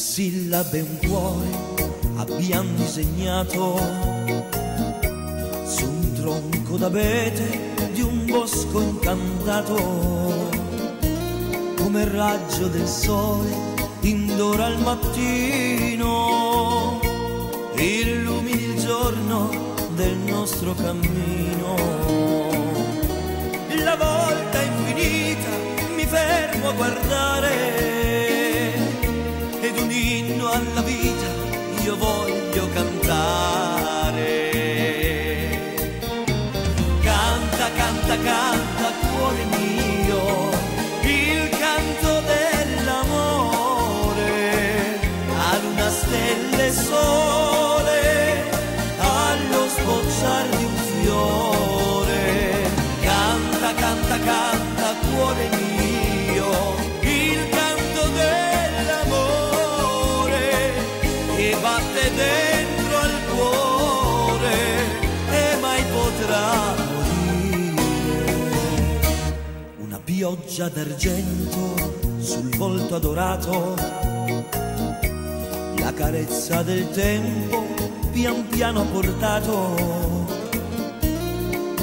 sarebbe un cuore abbiamo disegnato su un tronco d'abete di un bosco incantato. Come il raggio del sole indora al mattino illumini il giorno del nostro cammino. La volta infinita mi fermo a guardare ed un inno alla vita io voglio cantare. Canta, canta, canta, cuore mio, il canto dell'amore, a luna, stelle, sole, allo sbocciar di un fiore. Canta, canta, canta, cuore mio, batte dentro al cuore e mai potrà morire. Una pioggia d'argento sul volto adorato, la carezza del tempo pian piano portato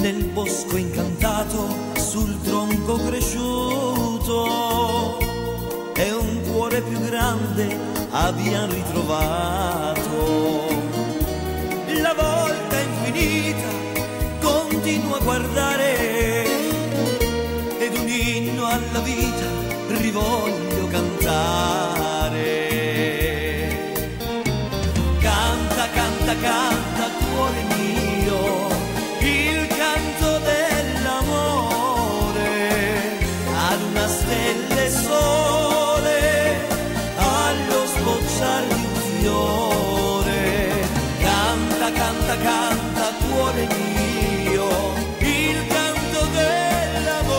nel bosco incantato sul tronco cresciuto e un cuore più grande abbiamo ritrovato. La volta infinita continuo a guardare ed un inno alla vita rivoglio cantare. Canta, canta, canta, cuore mio, il canto dell'amore, a luna, stelle, sole, fiore. Canta, canta, canta, cuore mio, il canto dell'amore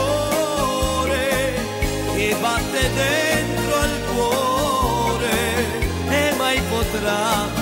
che batte dentro al cuore e mai potrà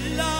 love.